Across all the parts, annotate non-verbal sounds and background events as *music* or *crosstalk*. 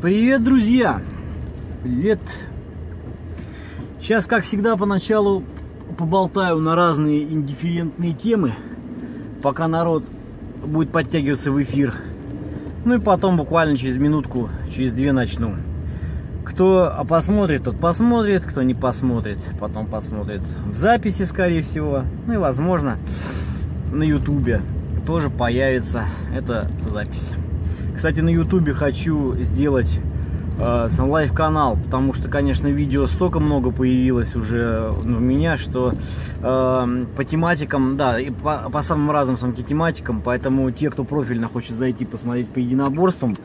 Привет, друзья! Привет! Сейчас, как всегда, поначалу поболтаю на разные индифферентные темы, пока народ будет подтягиваться в эфир. Ну и потом буквально через минутку, через две начну. Кто посмотрит, тот посмотрит, кто не посмотрит, потом посмотрит в записи, скорее всего. Ну и, возможно, на ютубе тоже появится эта запись. Кстати, на ютубе хочу сделать э, live-канал, потому что, конечно, видео столько много появилось уже ну, у меня, что э, по тематикам, да, и по, по самым разным самки тематикам, поэтому те, кто профильно хочет зайти посмотреть по единоборствам,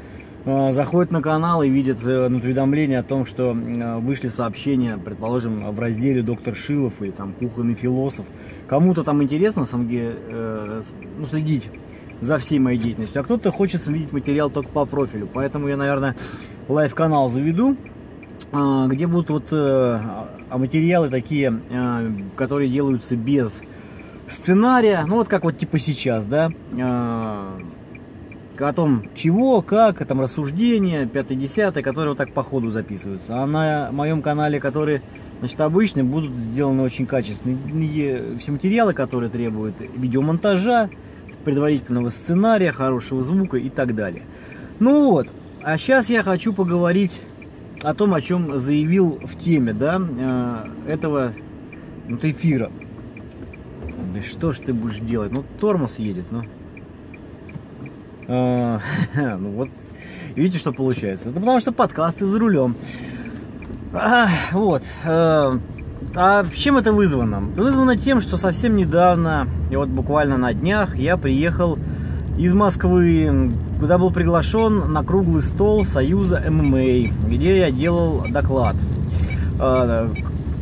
э, заходят на канал и видят э, уведомление о том, что э, вышли сообщения, предположим, в разделе «Доктор Шилов» или там «Кухонный философ». Кому-то там интересно, самге, э, ну, следить за всей моей деятельностью, а кто-то хочет видеть материал только по профилю. Поэтому я, наверное, live-канал заведу, а, где будут вот э, а материалы такие, э, которые делаются без сценария, ну вот как вот типа сейчас, да, а, о том, чего, как, там рассуждения, 5-10, которые вот так по ходу записываются. А на моем канале, который, значит, обычный, будут сделаны очень качественные все материалы, которые требуют видеомонтажа, предварительного сценария, хорошего звука и так далее. Ну вот, а сейчас я хочу поговорить о том, о чем заявил в теме, да, э, этого вот эфира. Да что ж ты будешь делать? Ну, тормоз едет, ну. А, *laughs* ну вот, видите, что получается. Это потому что подкасты за рулем. Вот. А, а чем это вызвано? Вызвано тем, что совсем недавно, и вот буквально на днях, я приехал из Москвы, куда был приглашен на круглый стол Союза ММА, где я делал доклад. А,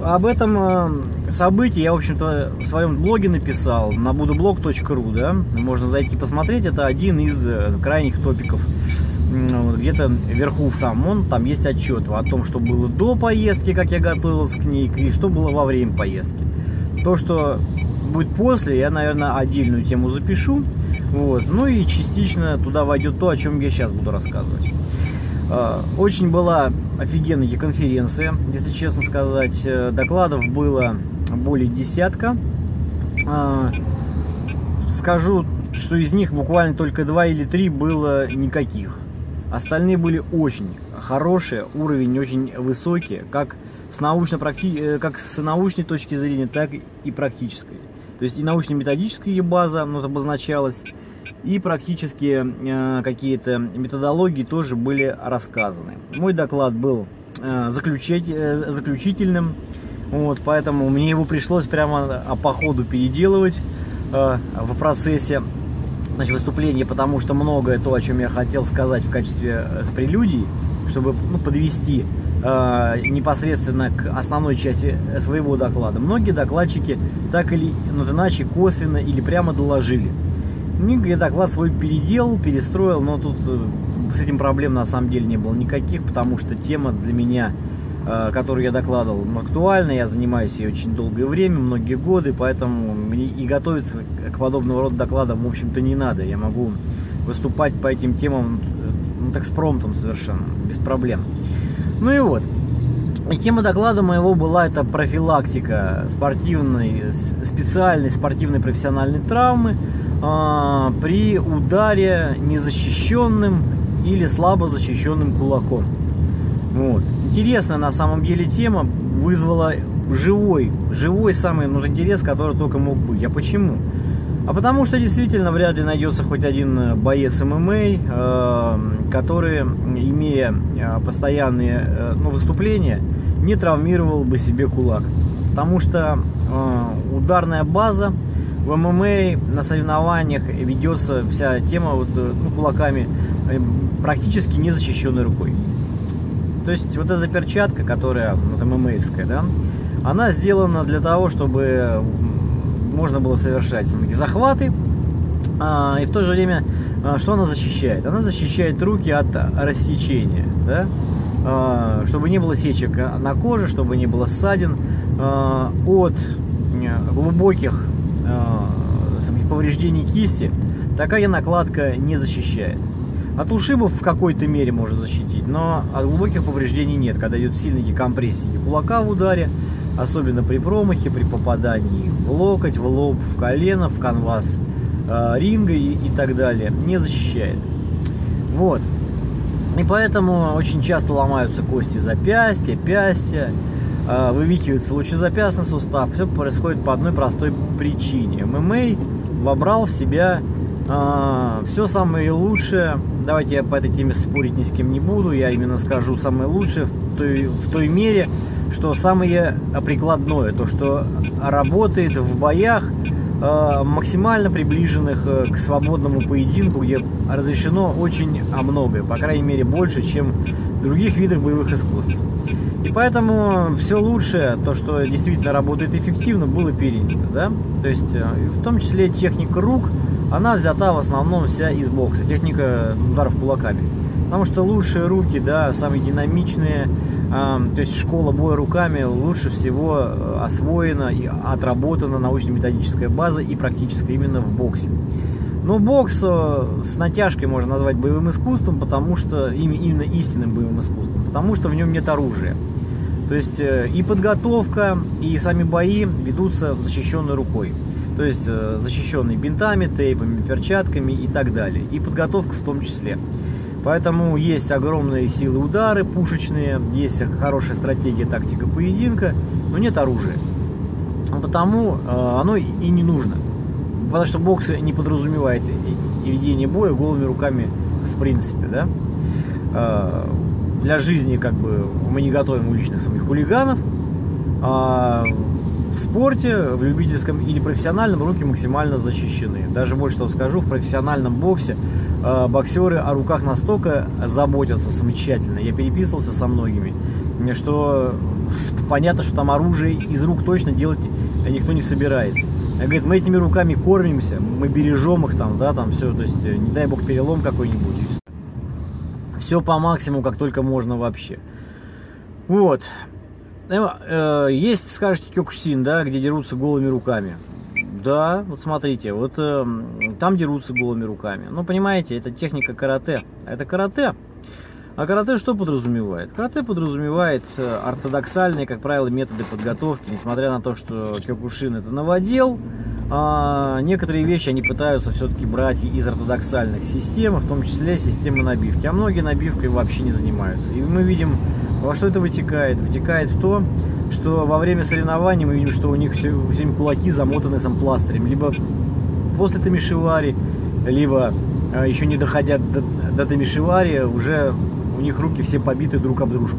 об этом а, событии я, в общем-то, в своем блоге написал на budoblog.ru, да, можно зайти посмотреть, это один из э, крайних топиков где-то вверху в самом, там есть отчет о том, что было до поездки, как я готовился к ней, и что было во время поездки. То, что будет после, я, наверное, отдельную тему запишу. Вот. Ну и частично туда войдет то, о чем я сейчас буду рассказывать. А, очень была офигенная конференция, если честно сказать. Э, докладов было более десятка. А, скажу, что из них буквально только два или три было никаких. Остальные были очень хорошие, уровень очень высокий, как с, научно -практи... как с научной точки зрения, так и практической. То есть и научно-методическая база ну, обозначалась, и практические э, какие-то методологии тоже были рассказаны. Мой доклад был э, заключить, э, заключительным, вот, поэтому мне его пришлось прямо по ходу переделывать э, в процессе значит, выступление, потому что многое то, о чем я хотел сказать в качестве э, прелюдий, чтобы ну, подвести э, непосредственно к основной части э, своего доклада. Многие докладчики так или ну, иначе косвенно или прямо доложили. Ну, я доклад свой переделал, перестроил, но тут э, с этим проблем на самом деле не было никаких, потому что тема для меня которую я докладывал, актуальна. Я занимаюсь ей очень долгое время, многие годы, поэтому мне и готовиться к подобного рода докладам, в общем-то, не надо. Я могу выступать по этим темам, ну, так с промтом совершенно, без проблем. Ну и вот. Тема доклада моего была это профилактика спортивной, специальной спортивной профессиональной травмы э, при ударе незащищенным или слабо защищенным кулаком. Вот. Интересная на самом деле тема, вызвала живой, живой самый ну, интерес, который только мог быть. А почему? А потому что действительно вряд ли найдется хоть один э, боец ММА, э, который, имея э, постоянные ну, выступления, не травмировал бы себе кулак. Потому что ударная база в ММА на соревнованиях ведется вся тема вот, ну, кулаками практически незащищенной рукой. То есть вот эта перчатка, которая вот ММАевская, да, она сделана для того, чтобы можно было совершать захваты, а, и в то же время а, что она защищает? Она защищает руки от рассечения, да? а, чтобы не было сечек на коже, чтобы не было ссадин, от глубоких повреждений кисти такая накладка не защищает. От ушибов в какой-то мере может защитить, но от глубоких повреждений нет, когда идет сильная декомпрессия кулака в ударе, особенно при промахе, при попадании в локоть, в лоб, в колено, в канвас э, ринга и, и так далее, не защищает. Вот. И поэтому очень часто ломаются кости запястья, пястья, э, вывихивается лучезапястный сустав. Все происходит по одной простой причине. ММА вобрал в себя а, все самое лучшее. Давайте я по этой теме спорить ни с кем не буду. Я именно скажу самое лучшее в той, в той мере, что самое прикладное, то, что работает в боях, а, максимально приближенных э, к свободному поединку, где разрешено очень а многое, по крайней мере больше, чем в других видах боевых искусств. И поэтому все лучшее, то, что действительно работает эффективно, было перенято. Да? То есть э, в том числе техника рук, она взята в основном вся из бокса, техника ударов кулаками. Потому что лучшие руки, да, самые динамичные, э, то есть школа боя руками лучше всего э, освоена и отработана научно-методическая база и практически именно в боксе. Но бокс э, с натяжкой можно назвать боевым искусством, потому что именно истинным боевым искусством, потому что в нем нет оружия. То есть э, и подготовка, и сами бои ведутся защищенной рукой. То есть э, защищенный бинтами, тейпами, перчатками и так далее. И подготовка в том числе. Поэтому есть огромные силы удары пушечные, есть хорошая стратегия, тактика поединка, но нет оружия. Потому э, оно и не нужно. Потому что бокс не подразумевает и ведение боя голыми руками в принципе. Да? Э, для жизни как бы мы не готовим уличных самих хулиганов, а в спорте, в любительском или профессиональном руки максимально защищены. Даже больше того скажу, в профессиональном боксе э, боксеры о руках настолько заботятся замечательно. Я переписывался со многими, что понятно, что там оружие из рук точно делать никто не собирается. Говорит, мы этими руками кормимся, мы бережем их там, да, там все, то есть не дай бог перелом какой-нибудь. Все по максимуму, как только можно вообще. Вот. Э, есть, скажете, кёкусин, да, где дерутся голыми руками. Да, вот смотрите, вот э, там дерутся голыми руками. Ну, понимаете, это техника карате. Это карате. А карате что подразумевает? Карате подразумевает э, ортодоксальные, как правило, методы подготовки, несмотря на то, что Кёкушин это новодел, а некоторые вещи они пытаются все-таки брать из ортодоксальных систем, в том числе системы набивки. А многие набивкой вообще не занимаются. И мы видим во что это вытекает? Вытекает в то, что во время соревнований мы видим, что у них все, все кулаки замотаны сам пластырем. Либо после Тамишевари, либо а, еще не доходя до, до Тамишевари, уже у них руки все побиты друг об дружку.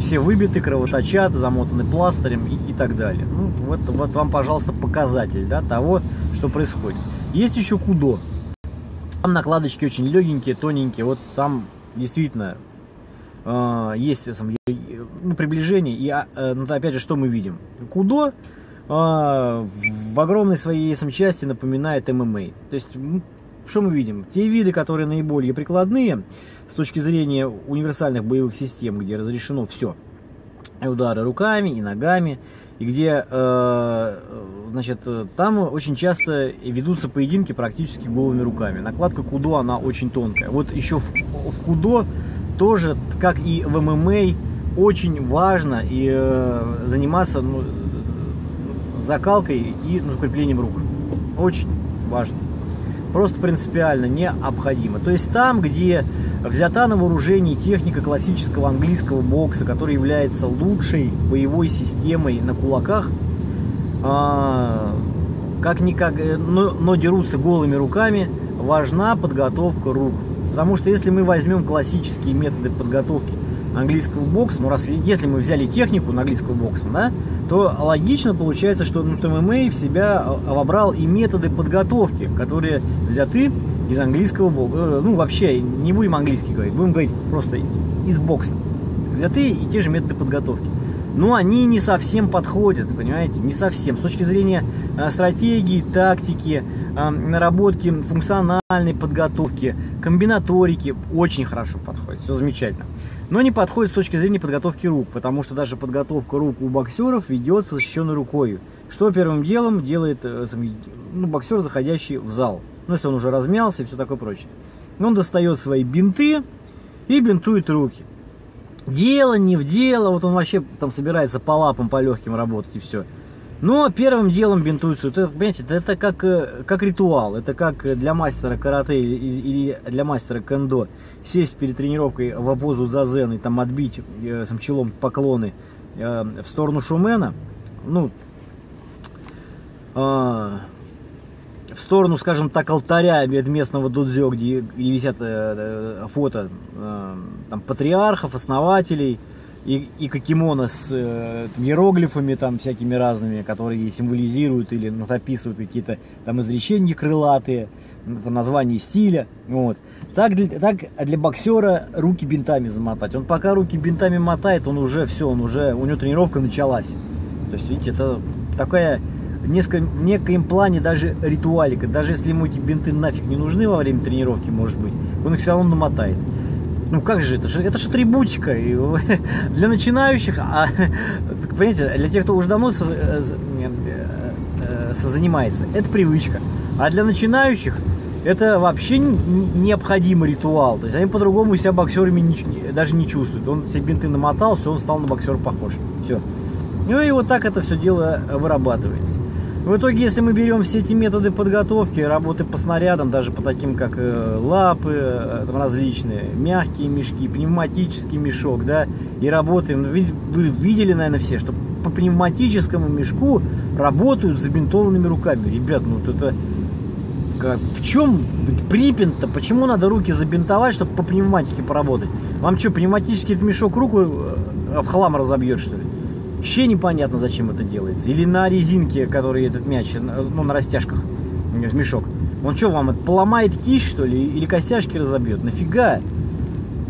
Все выбиты, кровоточат, замотаны пластырем и, и так далее. Ну, вот, вот вам, пожалуйста, показатель да, того, что происходит. Есть еще кудо. Там накладочки очень легенькие, тоненькие. Вот там действительно а, есть ну, приближение. И, а, э, ну, опять же, что мы видим? Кудо а, в огромной своей части напоминает ММА. То есть, что мы видим? Те виды, которые наиболее прикладные с точки зрения универсальных боевых систем, где разрешено все. И удары руками, и ногами, и где, э, значит, там очень часто ведутся поединки практически голыми руками. Накладка кудо, она очень тонкая. Вот еще в, в кудо тоже, как и в ММА, очень важно и э, заниматься ну, закалкой и ну, укреплением рук. Очень важно. Просто принципиально необходимо. То есть там, где взята на вооружение техника классического английского бокса, который является лучшей боевой системой на кулаках, э, как-никак, э, но, но дерутся голыми руками, важна подготовка рук. Потому что если мы возьмем классические методы подготовки английского бокса, ну раз если мы взяли технику на английского бокса, да, то логично получается, что ну, ММА в себя вобрал и методы подготовки, которые взяты из английского бокса. Э, ну вообще не будем английский говорить, будем говорить просто из бокса. Взяты и те же методы подготовки но они не совсем подходят, понимаете, не совсем. С точки зрения э, стратегии, тактики, э, наработки функциональной подготовки, комбинаторики очень хорошо подходит, все замечательно. Но не подходит с точки зрения подготовки рук, потому что даже подготовка рук у боксеров ведется защищенной рукой. Что первым делом делает э, ну, боксер, заходящий в зал? Ну, если он уже размялся и все такое прочее. Он достает свои бинты и бинтует руки. Дело не в дело, вот он вообще там собирается по лапам, по легким работать и все. Но первым делом бинтуется, это, понимаете, это, как, э, как ритуал, это как для мастера карате или, для мастера кендо сесть перед тренировкой в позу зазен и там отбить э, с челом поклоны э, в сторону шумена, ну, э, в сторону, скажем так, алтаря местного дудзё, где, где висят э, э, фото э, там, патриархов, основателей, и, и кокимона с э, иероглифами там всякими разными, которые символизируют или ну, описывают какие-то там изречения крылатые, это название стиля. Вот. Так, для, так для боксера руки бинтами замотать. Он пока руки бинтами мотает, он уже все, он уже, у него тренировка началась. То есть, видите, это такая несколько, в некоем плане даже ритуалика. Даже если ему эти бинты нафиг не нужны во время тренировки, может быть, он их все равно намотает. Ну как же это? Это же атрибутика. И *laughs* для начинающих, а, *laughs* понимаете, для тех, кто уже давно со, э, э, со, занимается, это привычка. А для начинающих это вообще необходимый ритуал. То есть они по-другому себя боксерами не, даже не чувствуют. Он себе бинты намотал, все, он стал на боксера похож. Все. Ну и вот так это все дело вырабатывается. В итоге, если мы берем все эти методы подготовки, работы по снарядам, даже по таким, как э, лапы э, там различные, мягкие мешки, пневматический мешок, да, и работаем, ну, вы видели, наверное, все, что по пневматическому мешку работают с забинтованными руками. Ребят, ну вот это в чем припин-то? Почему надо руки забинтовать, чтобы по пневматике поработать? Вам что, пневматический мешок руку э, в хлам разобьет, что ли? Вообще непонятно, зачем это делается. Или на резинке, который этот мяч, ну, на растяжках, мешок. Он что, вам поломает кисть, что ли, или костяшки разобьет? Нафига?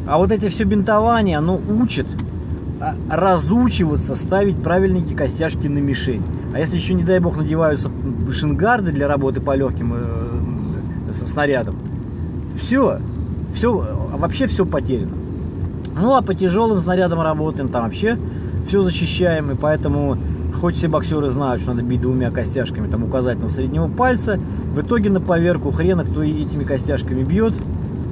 А вот эти все бинтование, оно учит а, разучиваться ставить правильные костяшки на мишень. А если еще, не дай бог, надеваются шингарды для работы по легким э, со снарядом, все, все, вообще все потеряно. Ну, а по тяжелым снарядам работаем, там вообще все защищаем, и поэтому хоть все боксеры знают, что надо бить двумя костяшками там указательного среднего пальца, в итоге на поверку хрена, кто этими костяшками бьет,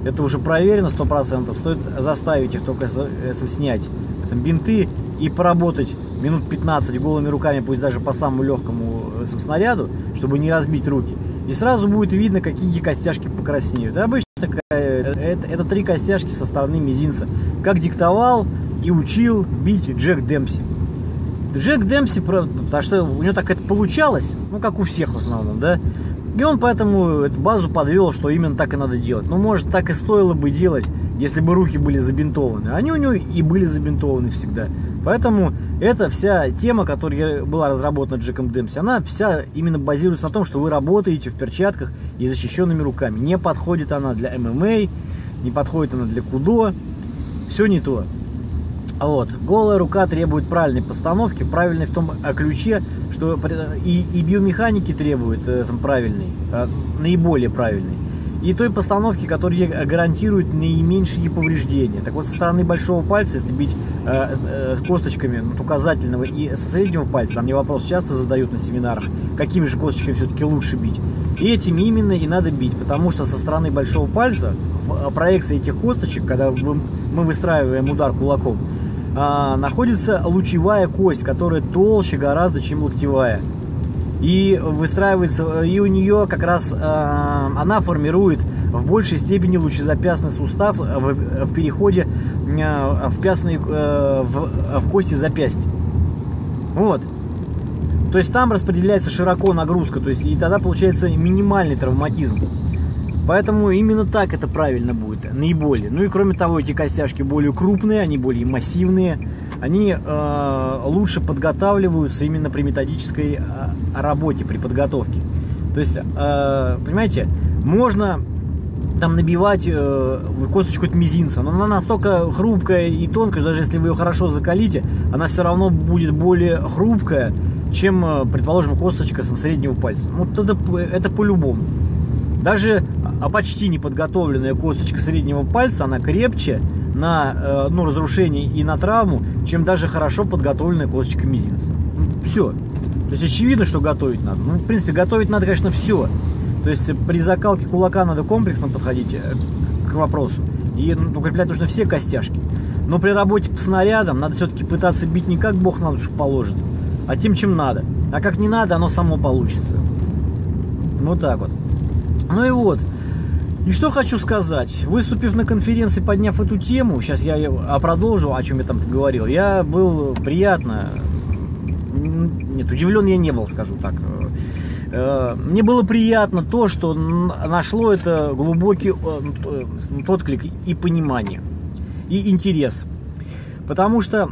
это уже проверено 100%, стоит заставить их только снять там, бинты и поработать минут 15 голыми руками, пусть даже по самому легкому э, снаряду, чтобы не разбить руки. И сразу будет видно, какие костяшки покраснеют. обычно э, это, это три костяшки со стороны мизинца. Как диктовал и учил бить Джек Демпси. Джек Демпси, потому что у него так это получалось, ну как у всех в основном, да, и он поэтому эту базу подвел, что именно так и надо делать. Ну, может, так и стоило бы делать, если бы руки были забинтованы. Они у него и были забинтованы всегда. Поэтому эта вся тема, которая была разработана Джеком Демпси, она вся именно базируется на том, что вы работаете в перчатках и защищенными руками. Не подходит она для ММА, не подходит она для кудо. Все не то. Вот. Голая рука требует правильной постановки, правильной в том э, ключе, что и, и биомеханики требуют э, правильной, э, наиболее правильной. И той постановки, которая гарантирует наименьшие повреждения. Так вот, со стороны большого пальца, если бить э, э, косточками от указательного и со среднего пальца, а мне вопрос часто задают на семинарах, какими же косточками все-таки лучше бить. И этими именно и надо бить, потому что со стороны большого пальца, в проекции этих косточек, когда мы выстраиваем удар кулаком, а, находится лучевая кость, которая толще гораздо, чем локтевая. И выстраивается, и у нее как раз а, она формирует в большей степени лучезапястный сустав в, переходе а, в, пястные, а, в, в кости запястья. Вот. То есть там распределяется широко нагрузка, то есть и тогда получается минимальный травматизм. Поэтому именно так это правильно будет, наиболее. Ну и кроме того, эти костяшки более крупные, они более массивные, они э, лучше подготавливаются именно при методической э, работе, при подготовке. То есть, э, понимаете, можно там набивать э, косточку от мизинца, но она настолько хрупкая и тонкая, что даже если вы ее хорошо закалите, она все равно будет более хрупкая, чем, э, предположим, косточка со среднего пальца. Вот это, это по-любому. Даже а почти неподготовленная косточка среднего пальца, она крепче на э, ну, разрушение и на травму, чем даже хорошо подготовленная косточка мизинца. Ну, все. То есть очевидно, что готовить надо. Ну, в принципе, готовить надо, конечно, все. То есть при закалке кулака надо комплексно подходить э, к вопросу. И ну, укреплять нужно все костяшки. Но при работе по снарядам надо все-таки пытаться бить не как Бог на душу положит, а тем, чем надо. А как не надо, оно само получится. Вот так вот. Ну и вот. И что хочу сказать. Выступив на конференции, подняв эту тему, сейчас я продолжу, о чем я там говорил, я был приятно, нет, удивлен я не был, скажу так. Э, мне было приятно то, что нашло это глубокий э, отклик и понимание, и интерес. Потому что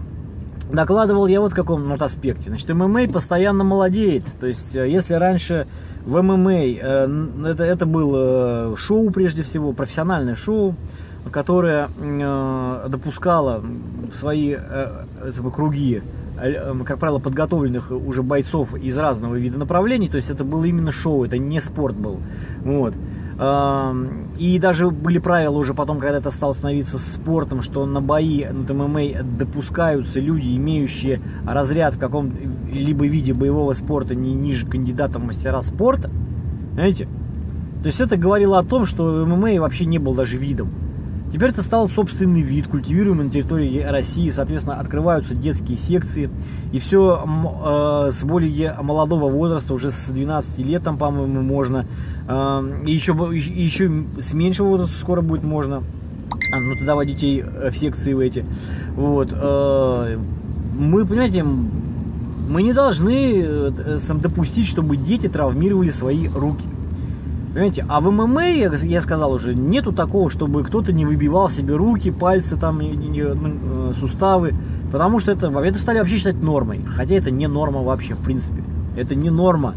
докладывал я вот в каком вот аспекте. Значит, ММА постоянно молодеет. То есть, э, если раньше в ММА это, это было шоу прежде всего, профессиональное шоу, которое допускало в свои круги как правило, подготовленных уже бойцов из разного вида направлений, то есть это было именно шоу, это не спорт был. Вот. И даже были правила уже потом, когда это стало становиться спортом, что на бои на ММА допускаются люди, имеющие разряд в каком-либо виде боевого спорта не ниже кандидата в мастера спорта. Знаете? То есть это говорило о том, что ММА вообще не был даже видом. Теперь это стал собственный вид, культивируемый на территории России, соответственно, открываются детские секции, и все э, с более молодого возраста, уже с 12 лет, там, по-моему, можно, э, и еще, и еще с меньшего возраста скоро будет можно, а, ну, тогда детей э, в секции в эти, вот, э, мы, понимаете, мы не должны э, сам допустить, чтобы дети травмировали свои руки. Понимаете, а в ММА, я сказал уже, нету такого, чтобы кто-то не выбивал себе руки, пальцы, там, ну, э, суставы, потому что это, это стали вообще считать нормой, хотя это не норма вообще, в принципе. Это не норма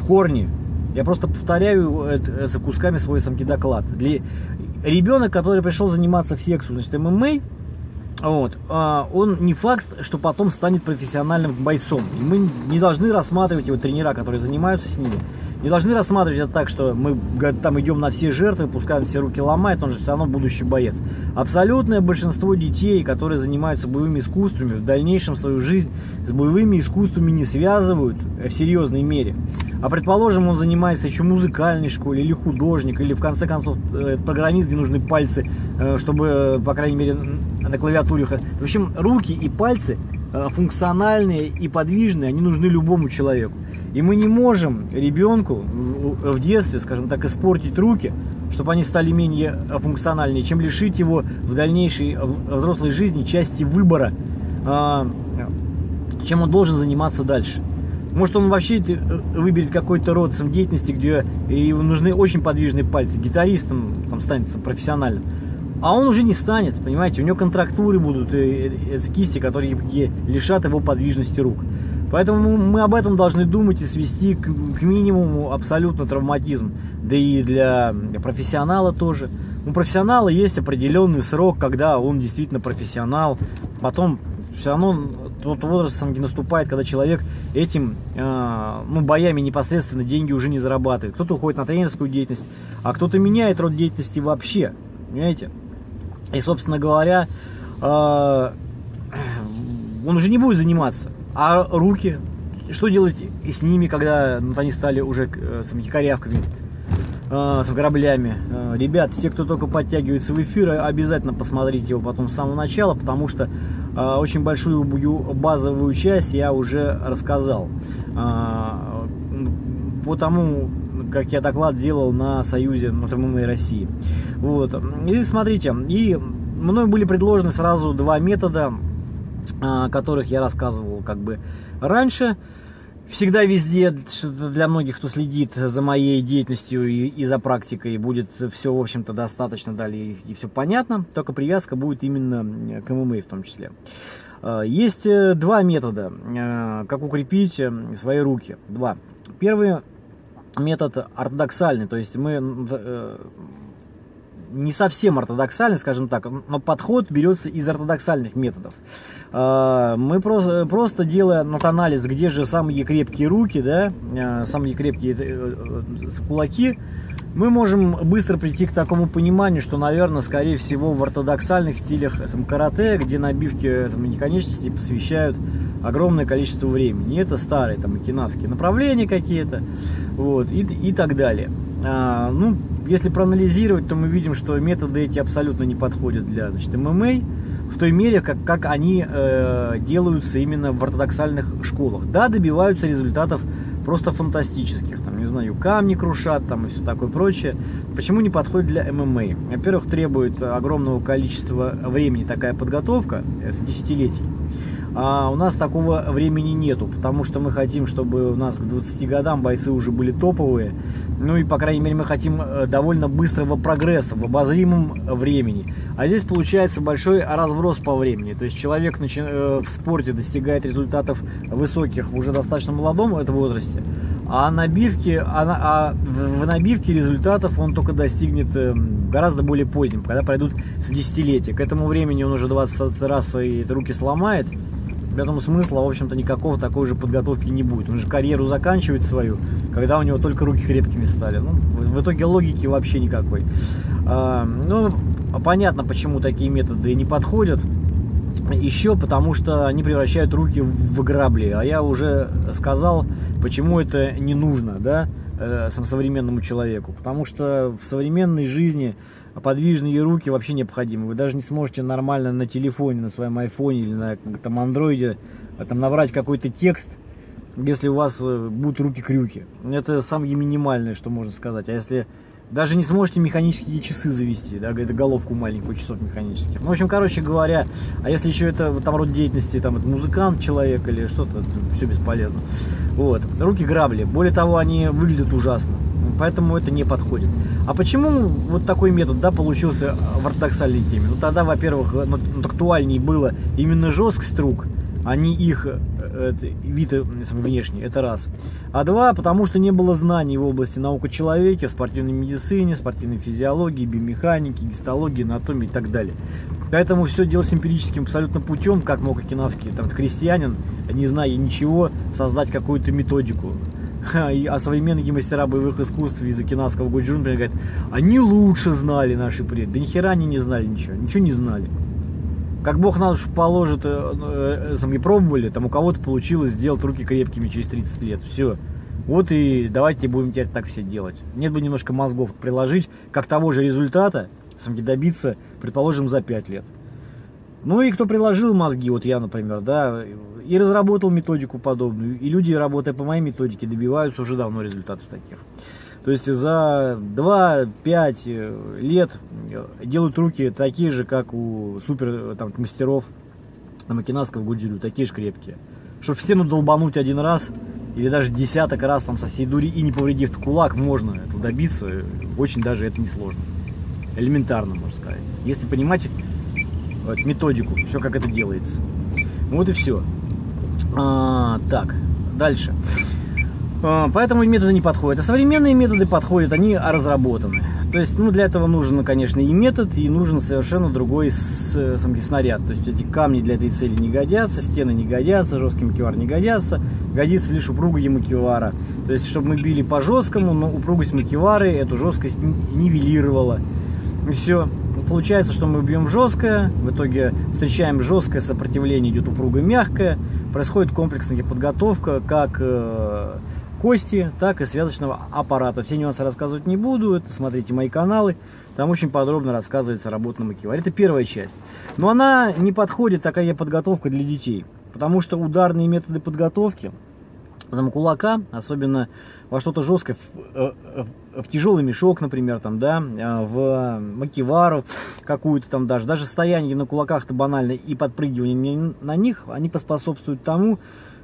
в корне. Я просто повторяю это, за кусками свой самки доклад. Для ребенок, который пришел заниматься в секцию, значит, ММА, вот, а, он не факт, что потом станет профессиональным бойцом. И мы не должны рассматривать его тренера, которые занимаются с ними, не должны рассматривать это так, что мы там идем на все жертвы, пускай все руки ломает, он же все равно будущий боец. Абсолютное большинство детей, которые занимаются боевыми искусствами, в дальнейшем свою жизнь с боевыми искусствами не связывают в серьезной мере. А предположим, он занимается еще музыкальной школе, или художник, или в конце концов э, программист, где нужны пальцы, э, чтобы, э, по крайней мере, на клавиатуре... В общем, руки и пальцы функциональные и подвижные, они нужны любому человеку. И мы не можем ребенку в детстве, скажем так, испортить руки, чтобы они стали менее функциональнее, чем лишить его в дальнейшей взрослой жизни части выбора, а, чем он должен заниматься дальше. Может, он вообще э, выберет какой-то род деятельности, где ему нужны очень подвижные пальцы. Гитаристом там станет профессиональным. А он уже не станет, понимаете, у него контрактуры будут, э, э, кисти, которые лишат его подвижности рук. Поэтому мы об этом должны думать и свести к, к минимуму абсолютно травматизм. Да и для профессионала тоже. У профессионала есть определенный срок, когда он действительно профессионал. Потом все равно тот возраст сам наступает, когда человек этим э, ну, боями непосредственно деньги уже не зарабатывает. Кто-то уходит на тренерскую деятельность, а кто-то меняет род деятельности вообще. Понимаете? И, собственно говоря, э, он уже не будет заниматься а руки? Что делать и с ними, когда ну, они стали уже э, с корявками, э, с граблями? Э, ребят, те, кто только подтягивается в эфир, обязательно посмотрите его потом с самого начала, потому что очень большую базовую часть я уже рассказал. По тому, как я доклад делал на Союзе ММА России. Вот. И смотрите, и мной были предложены сразу два метода о которых я рассказывал как бы раньше. Всегда везде, для многих, кто следит за моей деятельностью и, и за практикой, будет все, в общем-то, достаточно далее и, все понятно. Только привязка будет именно к ММА в том числе. А, есть э, два метода, э, как укрепить э, свои руки. Два. Первый метод ортодоксальный, то есть мы не совсем ортодоксальный, скажем так, но подход берется из ортодоксальных методов. А, мы просто, просто делая ну, анализ, где же самые крепкие руки, да, а, самые крепкие э, э, кулаки, мы можем быстро прийти к такому пониманию, что, наверное, скорее всего, в ортодоксальных стилях там, карате, где набивки там, конечностей посвящают огромное количество времени. И это старые там, кинадские направления какие-то, вот, и, и так далее. А, ну, если проанализировать, то мы видим, что методы эти абсолютно не подходят для значит, ММА в той мере, как, как они э, делаются именно в ортодоксальных школах. Да, добиваются результатов просто фантастических. Там, не знаю, камни крушат там и все такое прочее. Почему не подходит для ММА? Во-первых, требует огромного количества времени такая подготовка э, с десятилетий. А у нас такого времени нету, потому что мы хотим, чтобы у нас к 20 годам бойцы уже были топовые. Ну и, по крайней мере, мы хотим э, довольно быстрого прогресса в обозримом времени. А здесь получается большой разброс по времени. То есть человек э, в спорте достигает результатов высоких уже достаточно молодом это возрасте, а, набивки, а, а в набивке результатов он только достигнет э, гораздо более поздним, когда пройдут с десятилетия. К этому времени он уже 20 раз свои руки сломает, Поэтому смысла, в общем-то, никакого такой же подготовки не будет. Он же карьеру заканчивает свою, когда у него только руки крепкими стали. Ну, в итоге логики вообще никакой. А, ну, понятно, почему такие методы не подходят. Еще потому, что они превращают руки в грабли. А я уже сказал, почему это не нужно, да, э, современному человеку. Потому что в современной жизни а подвижные руки вообще необходимы. Вы даже не сможете нормально на телефоне, на своем айфоне или на там андроиде а, там набрать какой-то текст, если у вас э, будут руки-крюки. Это самое минимальное, что можно сказать. А если даже не сможете механические часы завести, да, это головку маленькую часов механических. Ну, в общем, короче говоря, а если еще это там род деятельности, там, это музыкант человек или что-то, все бесполезно. Вот. Руки грабли. Более того, они выглядят ужасно поэтому это не подходит. А почему вот такой метод, да, получился в ортодоксальной теме? Ну, тогда, во-первых, ну, актуальней было именно жесткость рук, а не их э, это, вид э, внешний, это раз. А два, потому что не было знаний в области науки человека, спортивной медицине, спортивной физиологии, биомеханики, гистологии, анатомии и так далее. Поэтому все делалось эмпирическим абсолютно путем, как мог Акинавский, там, христианин, не зная ничего, создать какую-то методику *laughs* а современные мастера боевых искусств из Окинавского Годжун говорят, они лучше знали наши предки. Да нихера они не знали ничего, ничего не знали. Как Бог на душу положит, э, э, пробовали, там у кого-то получилось сделать руки крепкими через 30 лет. Все. Вот и давайте будем теперь так все делать. Нет бы немножко мозгов приложить, как того же результата, сам добиться, предположим, за 5 лет. Ну и кто приложил мозги, вот я, например, да, и разработал методику подобную, и люди, работая по моей методике, добиваются уже давно результатов таких. То есть за 2-5 э, лет э, делают руки такие же, как у супер э, там, мастеров на Макинавского Гуджирю, такие же крепкие. Чтобы в стену долбануть один раз, или даже десяток раз там со всей дури и не повредив кулак, можно этого добиться, очень даже это несложно. Элементарно, можно сказать. Если понимать вот, методику, все как это делается. Вот и все. А, так, дальше. А, поэтому методы не подходят. А современные методы подходят, они разработаны. То есть, ну, для этого нужен, конечно, и метод, и нужен совершенно другой с, сам, снаряд. То есть, эти камни для этой цели не годятся, стены не годятся, жесткий макевар не годятся. Годится лишь упругие макевара. То есть, чтобы мы били по жесткому, но упругость макевары эту жесткость нивелировала. И все получается, что мы бьем жесткое, в итоге встречаем жесткое сопротивление, идет упругое мягкое, происходит комплексная подготовка как э, кости, так и связочного аппарата. Все нюансы рассказывать не буду, это смотрите мои каналы, там очень подробно рассказывается работа на макеваре. Это первая часть. Но она не подходит, такая подготовка для детей, потому что ударные методы подготовки, там, кулака, особенно во что-то жесткое, в, э, в, в тяжелый мешок, например, там, да, а, в макивару какую-то там даже, даже стояние на кулаках-то банально и подпрыгивание на них, они поспособствуют тому,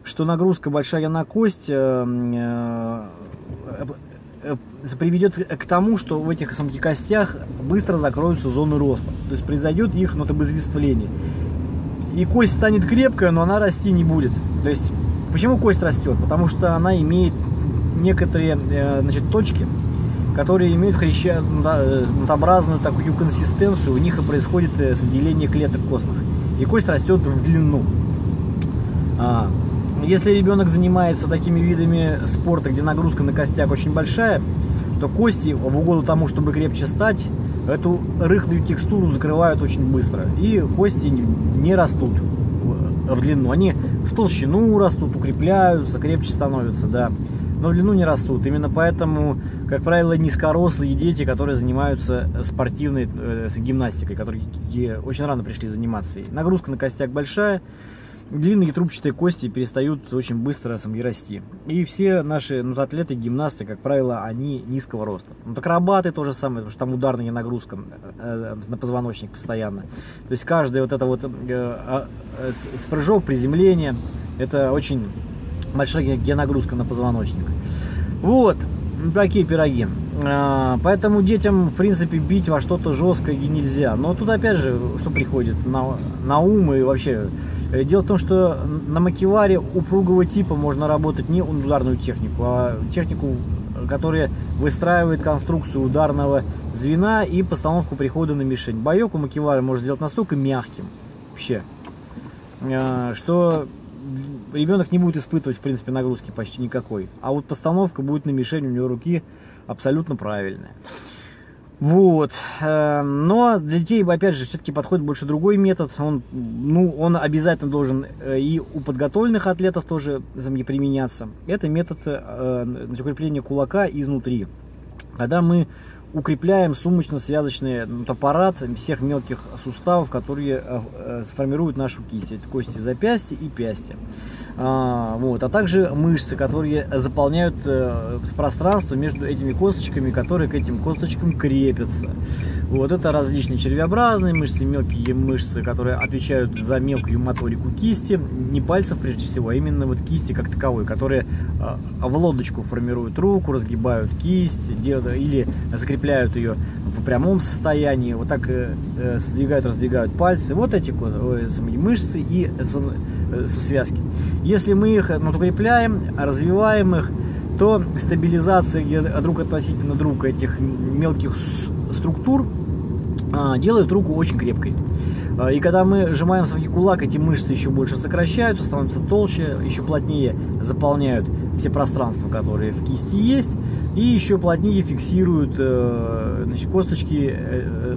что нагрузка большая на кость э, э, приведет к тому, что в этих самых костях быстро закроются зоны роста. То есть произойдет их ну, обезвествление. И кость станет крепкая, но она расти не будет. То есть, почему кость растет? Потому что она имеет некоторые э, значит, точки, которые имеют хрящеобразную такую консистенцию, у них и происходит э, деление клеток костных. И кость растет в длину. А, если ребенок занимается такими видами спорта, где нагрузка на костяк очень большая, то кости в угоду тому, чтобы крепче стать, эту рыхлую текстуру закрывают очень быстро. И кости не растут в длину. Они в толщину растут, укрепляются, крепче становятся, да. но в длину не растут. Именно поэтому, как правило, низкорослые дети, которые занимаются спортивной э, гимнастикой, которые очень рано пришли заниматься. Нагрузка на костяк большая, длинные трубчатые кости перестают очень быстро самги расти. И все наши ну, атлеты, гимнасты, как правило, они низкого роста. Ну, акробаты то же самое, потому что там ударная нагрузка э, на позвоночник постоянно. То есть каждый вот это вот э, э, спрыжок, приземление, это очень большая нагрузка на позвоночник. Вот, такие пироги. А, поэтому детям, в принципе, бить во что-то жесткое нельзя. Но тут, опять же, что приходит на, на ум и вообще... Э, дело в том, что на макеваре упругого типа можно работать не ударную технику, а технику, которая выстраивает конструкцию ударного звена и постановку прихода на мишень. Боек у макевара можно сделать настолько мягким, вообще, а, что ребенок не будет испытывать, в принципе, нагрузки почти никакой. А вот постановка будет на мишень у него руки абсолютно правильная. Вот. Эм, но для детей, опять же, все-таки подходит больше другой метод. Он, ну, он обязательно должен э, и у подготовленных атлетов тоже применяться. Это метод э, укрепления кулака изнутри. Когда мы укрепляем сумочно-связочный аппарат всех мелких суставов, которые э, э, сформируют нашу кисть. Это кости запястья и пястья. А, вот, а также мышцы, которые заполняют э, пространство между этими косточками, которые к этим косточкам крепятся. Вот это различные червеобразные мышцы, мелкие мышцы, которые отвечают за мелкую моторику кисти, не пальцев прежде всего, а именно вот кисти как таковой, которые в лодочку формируют руку, разгибают кисть или закрепляют ее в прямом состоянии, вот так э, э сдвигают, раздвигают пальцы, вот эти э, мышцы и э, связки. Если мы их ну, укрепляем, развиваем их, то стабилизация друг относительно друга этих мелких структур э, делает руку очень крепкой. А, и когда мы сжимаем свои кулак, эти мышцы еще больше сокращаются, становятся толще, еще плотнее заполняют все пространства, которые в кисти есть, и еще плотнее фиксируют э, значит, косточки э, э,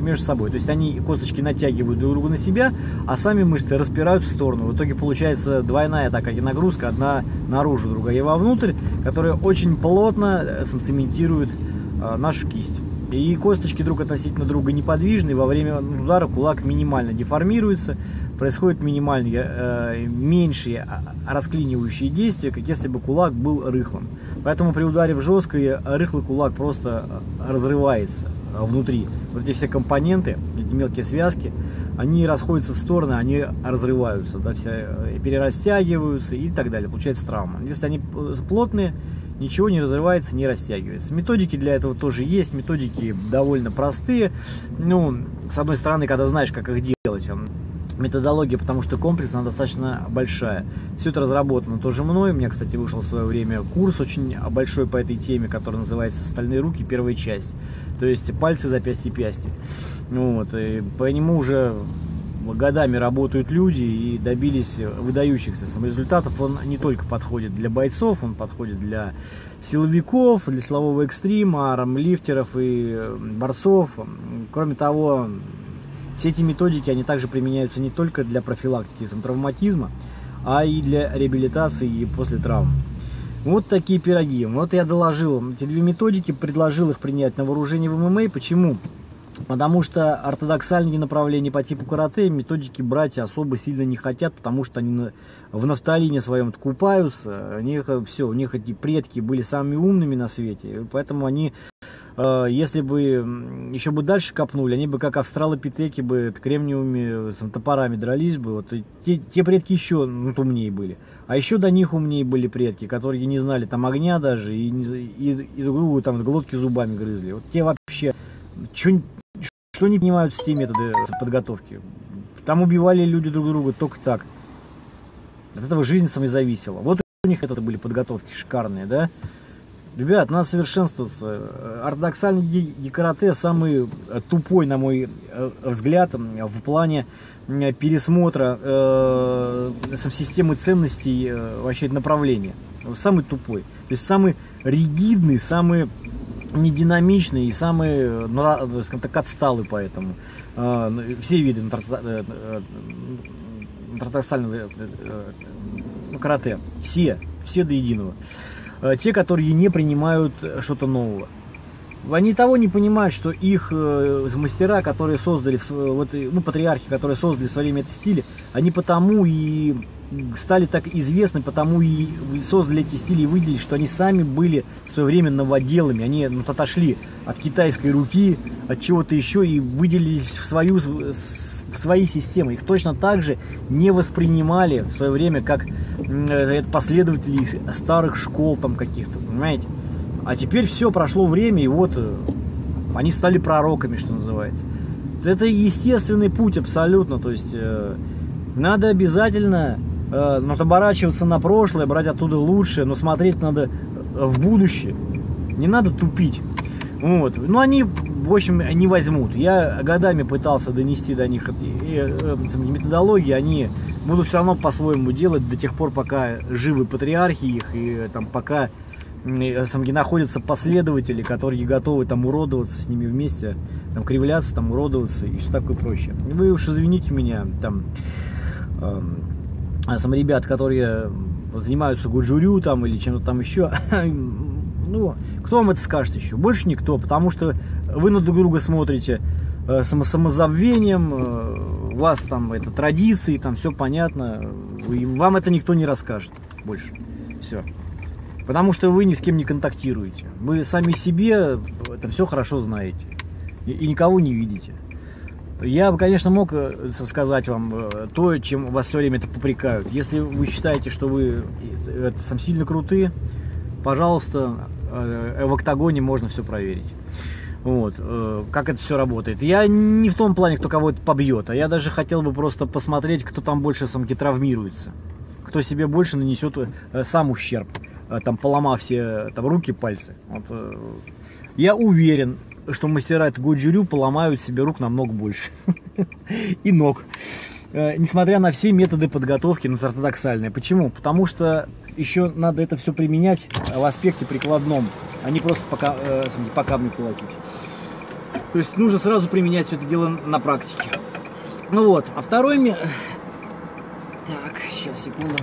между собой. То есть они косточки натягивают друг друга на себя, а сами мышцы распирают в сторону. В итоге получается двойная такая нагрузка, одна наружу, другая вовнутрь, которая очень плотно цементирует нашу кисть. И косточки друг относительно друга неподвижны, во время удара кулак минимально деформируется, происходит минимальные, э, меньшие а, расклинивающие действия, как если бы кулак был рыхлым. Поэтому при ударе в жесткое рыхлый кулак просто э, разрывается э, внутри. Вот эти все компоненты, эти мелкие связки, они расходятся в стороны, они разрываются, да, все э, перерастягиваются и так далее. Получается травма. Если они плотные, ничего не разрывается, не растягивается. Методики для этого тоже есть, методики довольно простые. Ну, с одной стороны, когда знаешь, как их делать, методология, потому что комплекс, она достаточно большая. Все это разработано тоже мной. У меня, кстати, вышел в свое время курс очень большой по этой теме, который называется «Стальные руки. Первая часть». То есть пальцы, запястья, пясти. Вот. И по нему уже годами работают люди и добились выдающихся результатов. Он не только подходит для бойцов, он подходит для силовиков, для силового экстрима, армлифтеров и борцов. Кроме того, все эти методики, они также применяются не только для профилактики травматизма, а и для реабилитации после травм. Вот такие пироги. Вот я доложил эти две методики, предложил их принять на вооружение в ММА. Почему? Потому что ортодоксальные направления по типу карате методики братья особо сильно не хотят, потому что они в нафталине своем купаются. У них все, у них эти предки были самыми умными на свете, поэтому они, э, если бы еще бы дальше копнули, они бы как австралопитеки бы кремниевыми сам, топорами дрались бы. Вот те, те предки еще ну, умнее были. А еще до них умнее были предки, которые не знали там огня даже и, и, и друг другу там глотки зубами грызли. Вот те вообще что что не понимают все те методы подготовки? Там убивали люди друг друга только так. От этого жизнь сами зависела. Вот у них это были подготовки шикарные, да? Ребят, надо совершенствоваться. Ортодоксальный карате самый э, тупой, на мой э, взгляд, в плане пересмотра э, системы ценностей э, вообще направления. Самый тупой. То есть самый ригидный, самый не динамичный и самый, ну, скажем так, отсталый поэтому. А, ну, все виды ортодоксального э, э, э, карате, все, все до единого. Э, те, которые не принимают что-то нового. Они того не понимают, что их э, мастера, которые создали, вот, ну, патриархи, которые создали в свое время этот стиль, они потому и стали так известны, потому и создали эти стили и выделили, что они сами были в свое время новоделами. Они ну, отошли от китайской руки, от чего-то еще и выделились в, свою, в свои системы. Их точно так же не воспринимали в свое время как э, последователи старых школ там каких-то, понимаете? А теперь все, прошло время, и вот э, они стали пророками, что называется. Это естественный путь абсолютно, то есть э, надо обязательно э, ну, оборачиваться на прошлое, брать оттуда лучшее, но смотреть надо э, в будущее. Не надо тупить. Вот. Но они, в общем, не возьмут. Я годами пытался донести до них методологии, они будут все равно по-своему делать до тех пор, пока живы патриархи их, и там, пока где находятся последователи, которые готовы там уродоваться с ними вместе, там кривляться, там уродоваться и все такое прочее. Вы уж извините меня, там э, сам ребят, которые занимаются гуджурю там или чем-то там еще, *laughs* ну, кто вам это скажет еще? Больше никто, потому что вы на друг друга смотрите э, самозабвением, э, у вас там это традиции, там все понятно, и вам это никто не расскажет больше. Все. Потому что вы ни с кем не контактируете. Вы сами себе это все хорошо знаете. И, и никого не видите. Я бы, конечно, мог э, сказать вам э, то, чем вас все время это попрекают. Если вы считаете, что вы э, сам сильно крутые, пожалуйста, в октагоне можно все проверить. Вот, как это все работает. Я не в том плане, кто кого-то побьет, а я даже хотел бы просто посмотреть, кто там больше самки травмируется. Кто себе больше нанесет сам ущерб. Там поломав все там, руки, пальцы. Вот, я уверен, что мастера Годжурю поломают себе рук намного больше. *laughs* И ног. Э, несмотря на все методы подготовки, ну, ортодоксальные. Почему? Потому что еще надо это все применять в аспекте прикладном, а не просто пока, э, по камню колотить. То есть нужно сразу применять все это дело на практике. Ну вот, а второй... Так, сейчас, секунду.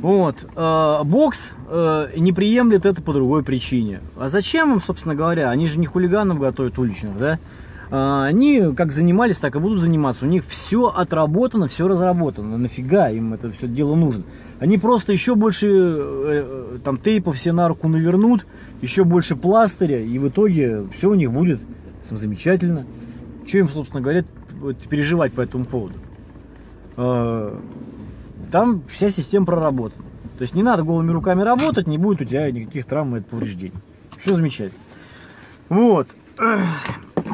Вот. Э, бокс э, не приемлет это по другой причине. А зачем им, собственно говоря? Они же не хулиганов готовят уличных, да? Э, они как занимались, так и будут заниматься. У них все отработано, все разработано. Нафига им это все дело нужно? Они просто еще больше э, там тейпов все на руку навернут, еще больше пластыря, и в итоге все у них будет замечательно. Им, собственно говоря, переживать по этому поводу? Э, там вся система проработана. То есть не надо голыми руками работать, не будет у тебя никаких травм и повреждений. Все замечательно. Вот.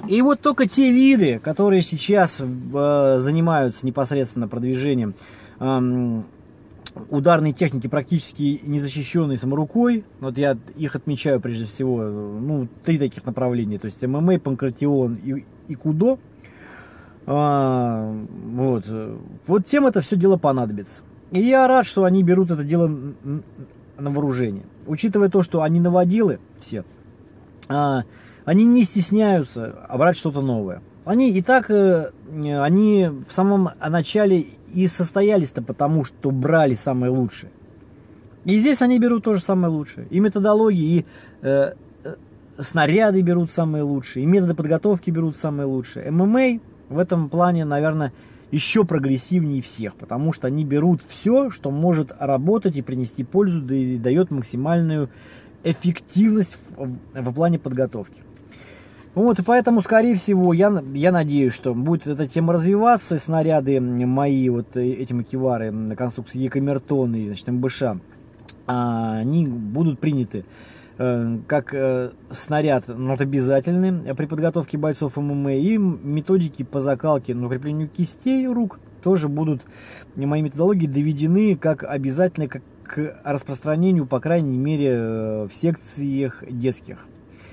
И вот только те виды, которые сейчас э, занимаются непосредственно продвижением э, ударной техники, практически незащищенной саморукой, вот я их отмечаю прежде всего, ну, три таких направления, то есть ММА, панкратион и, и кудо, а, вот. вот тем это все дело понадобится. И я рад, что они берут это дело на вооружение. Учитывая то, что они наводилы все, а, они не стесняются брать что-то новое. Они и так, э, они в самом начале и состоялись-то потому, что брали самое лучшее. И здесь они берут тоже самое лучшее. И методологии, и э, э снаряды берут самые лучшие, и методы подготовки берут самые лучшие. ММА в этом плане, наверное, еще прогрессивнее всех, потому что они берут все, что может работать и принести пользу, да и дает максимальную эффективность в, в плане подготовки. Вот, и поэтому, скорее всего, я, я надеюсь, что будет эта тема развиваться, снаряды мои, вот э, эти макевары конструкции Екамертон и, значит, МБШ, а, они будут приняты как э, снаряд ну, вот обязательный при подготовке бойцов ММА и методики по закалке, но укреплению кистей рук тоже будут мои методологии доведены как обязательно как к распространению, по крайней мере, э, в секциях детских.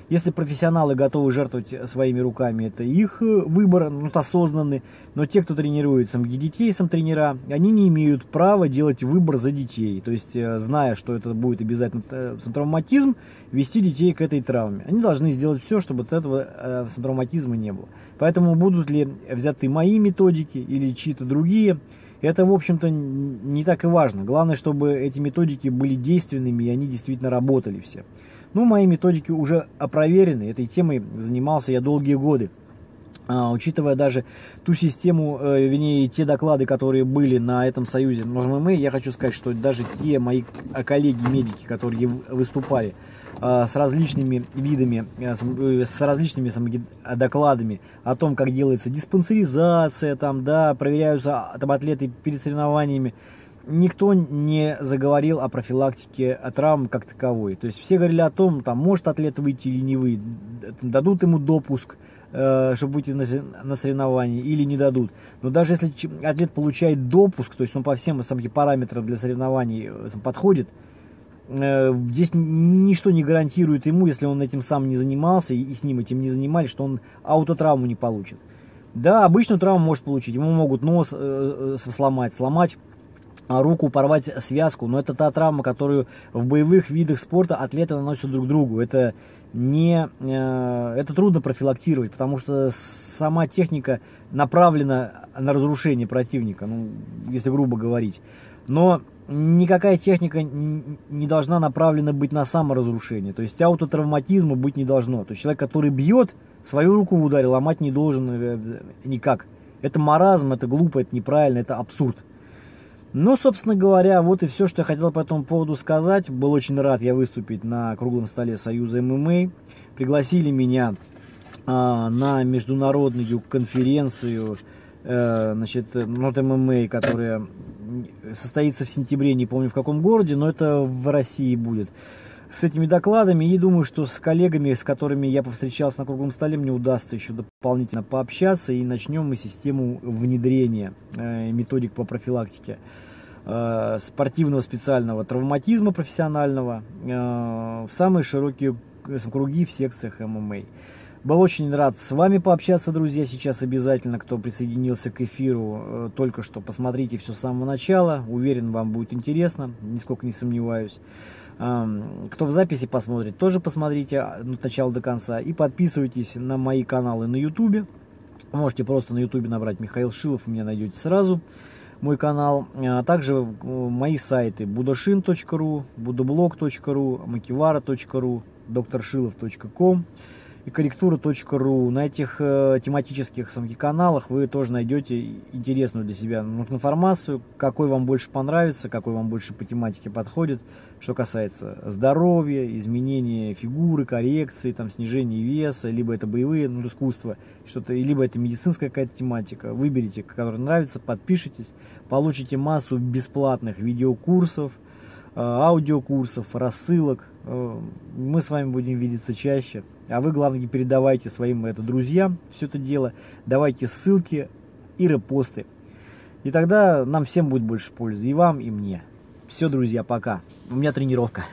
Если профессионалы готовы жертвовать своими руками, это их э, выбор, ну, осознанный. Но те, кто тренирует самки детей, сам тренера, они не имеют права делать выбор за детей. То есть, э, зная, что это будет обязательно э, травматизм, вести детей к этой травме. Они должны сделать все, чтобы этого травматизма не было. Поэтому будут ли взяты мои методики или чьи-то другие, Это, в общем-то, не так и важно. Главное, чтобы эти методики были действенными и они действительно работали все. Ну, мои методики уже опроверены. Этой темой занимался я долгие годы. А, учитывая даже ту систему, э, вернее, те доклады, которые были на этом союзе ММА, я хочу сказать, что даже те мои коллеги-медики, которые выступали э, с различными видами, э, с, э, с различными докладами о том, как делается диспансеризация, там, да, проверяются там, атлеты перед соревнованиями, никто не заговорил о профилактике травм как таковой. То есть все говорили о том, там, может атлет выйти или не выйдет, дадут ему допуск, э, чтобы выйти на, соревнования или не дадут. Но даже если атлет получает допуск, то есть он по всем самым параметрам для соревнований э, подходит, э, здесь ничто не гарантирует ему, если он этим сам не занимался и с ним этим не занимались, что он аутотравму не получит. Да, обычную травму может получить. Ему могут нос сломать, сломать руку порвать связку, но это та травма, которую в боевых видах спорта атлеты наносят друг другу. Это не, э, это трудно профилактировать, потому что сама техника направлена на разрушение противника, ну, если грубо говорить. Но никакая техника не должна направлена быть на саморазрушение. То есть аутотравматизма быть не должно. То есть человек, который бьет, свою руку в ударе ломать не должен э, никак. Это маразм, это глупо, это неправильно, это абсурд. Ну, собственно говоря, вот и все, что я хотел по этому поводу сказать. Был очень рад я выступить на круглом столе Союза ММА. Пригласили меня а, на международную конференцию э, значит, Нот ММА, которая состоится в сентябре, не помню в каком городе, но это в России будет. С этими докладами и думаю, что с коллегами, с которыми я повстречался на круглом столе, мне удастся еще дополнительно пообщаться и начнем мы систему внедрения э, методик по профилактике. Э, спортивного специального травматизма профессионального э, в самые широкие круги в секциях ММА. Был очень рад с вами пообщаться, друзья. Сейчас обязательно, кто присоединился к эфиру э, только что, посмотрите все с самого начала. Уверен, вам будет интересно, нисколько не сомневаюсь. Кто в записи посмотрит, тоже посмотрите от начала до конца. И подписывайтесь на мои каналы на YouTube. Можете просто на YouTube набрать Михаил Шилов, меня найдете сразу мой канал, а также э, мои сайты budashin.ru, budoblog.ru, makivara.ru, докторшилов.ком и корректура.ру. На этих э, тематических самки каналах вы тоже найдете интересную для себя информацию, какой вам больше понравится, какой вам больше по тематике подходит, что касается здоровья, изменения фигуры, коррекции, там, снижения веса, либо это боевые ну, искусства, что-то, либо это медицинская какая-то тематика. Выберите, которая нравится, подпишитесь, получите массу бесплатных видеокурсов, э, аудиокурсов, рассылок. Э, мы с вами будем видеться чаще. А вы, главное, передавайте своим это, друзьям все это дело. Давайте ссылки и репосты. И тогда нам всем будет больше пользы. И вам, и мне. Все, друзья, пока. У меня тренировка.